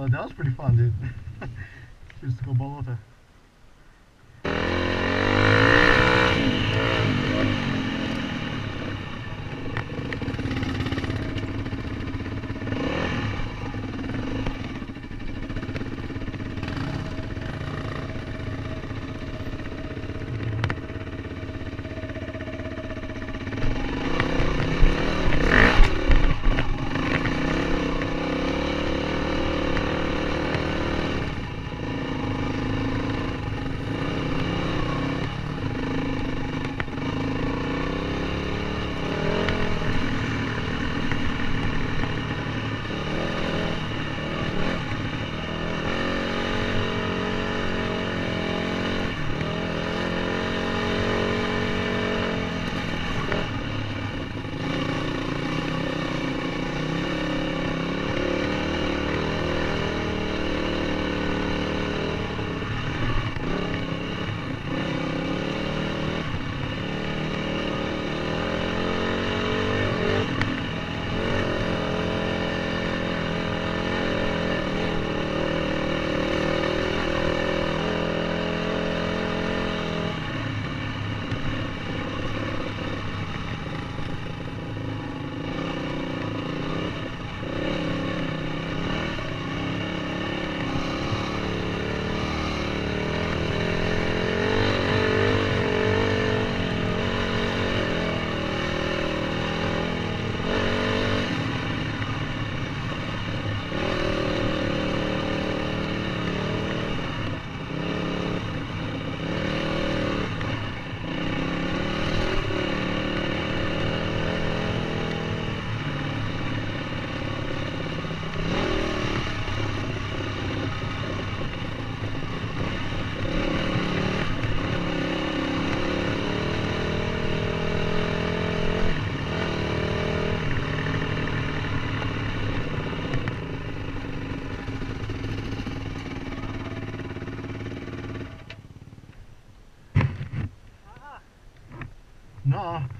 That was pretty fun, dude. Wszystko bolota. No. Uh-uh.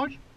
right